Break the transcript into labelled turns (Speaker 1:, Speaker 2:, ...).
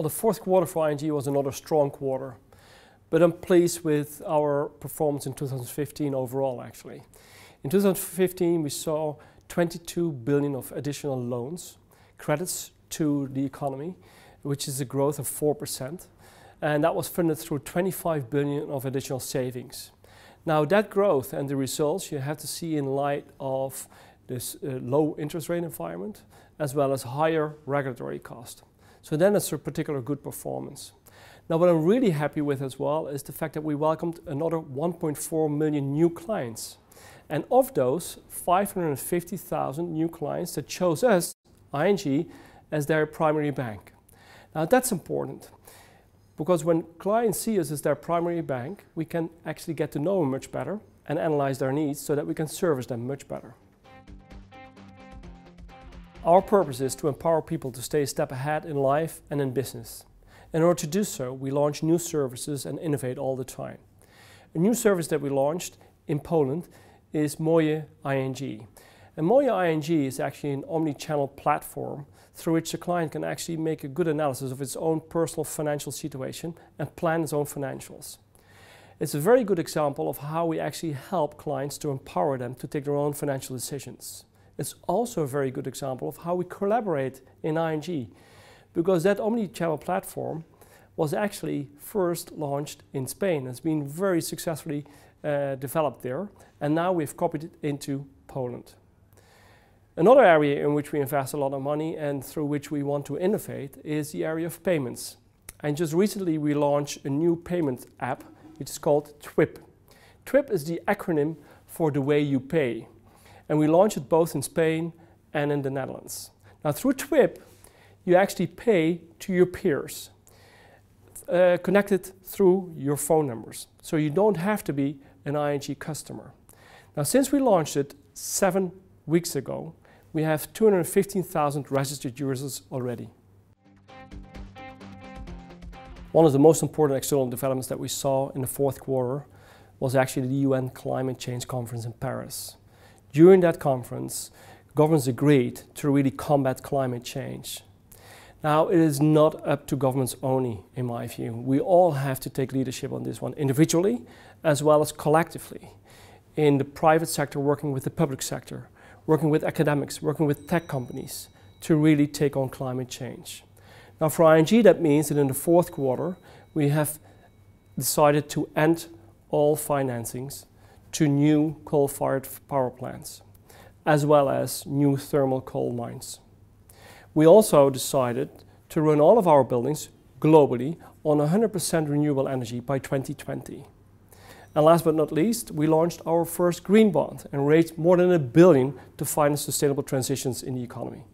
Speaker 1: Well, the fourth quarter for ING was another strong quarter, but I'm pleased with our performance in 2015 overall, actually. In 2015, we saw 22 billion of additional loans, credits to the economy, which is a growth of 4%, and that was funded through 25 billion of additional savings. Now, that growth and the results you have to see in light of this uh, low interest rate environment, as well as higher regulatory cost. So then it's a particular good performance. Now what I'm really happy with as well is the fact that we welcomed another 1.4 million new clients. And of those, 550,000 new clients that chose us, ING, as their primary bank. Now that's important because when clients see us as their primary bank, we can actually get to know them much better and analyze their needs so that we can service them much better. Our purpose is to empower people to stay a step ahead in life and in business. In order to do so, we launch new services and innovate all the time. A new service that we launched in Poland is Moje ING. And Moje ING is actually an omni-channel platform through which the client can actually make a good analysis of its own personal financial situation and plan its own financials. It's a very good example of how we actually help clients to empower them to take their own financial decisions. It's also a very good example of how we collaborate in ING because that omni-channel platform was actually first launched in Spain. It's been very successfully uh, developed there and now we've copied it into Poland. Another area in which we invest a lot of money and through which we want to innovate is the area of payments. And just recently we launched a new payment app which is called TWYP. TWYP is the acronym for the way you pay and we launched it both in Spain and in the Netherlands. Now through TWYP, you actually pay to your peers, uh, connected through your phone numbers. So you don't have to be an ING customer. Now since we launched it seven weeks ago, we have 215,000 registered users already. One of the most important external developments that we saw in the fourth quarter was actually the UN Climate Change Conference in Paris. During that conference, governments agreed to really combat climate change. Now, it is not up to governments only, in my view. We all have to take leadership on this one, individually as well as collectively. In the private sector, working with the public sector, working with academics, working with tech companies to really take on climate change. Now, for ING, that means that in the fourth quarter, we have decided to end all financings to new coal-fired power plants, as well as new thermal coal mines. We also decided to run all of our buildings globally on 100% renewable energy by 2020. And last but not least, we launched our first green bond and raised more than a billion to finance sustainable transitions in the economy.